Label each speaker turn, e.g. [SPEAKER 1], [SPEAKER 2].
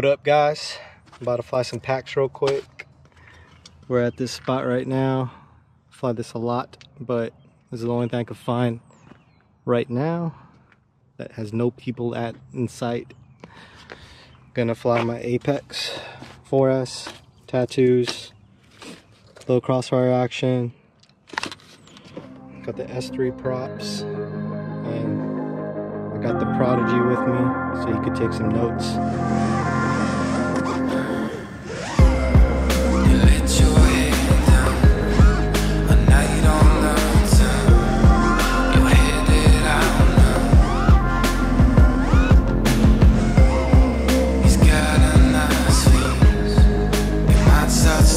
[SPEAKER 1] What up, guys? I'm about to fly some packs real quick. We're at this spot right now. fly this a lot, but this is the only thing I could find right now that has no people at in sight. Gonna fly my Apex 4S, Tattus, little crossfire action. Got the S3 props, and I got the Prodigy with me so you could take some notes. outside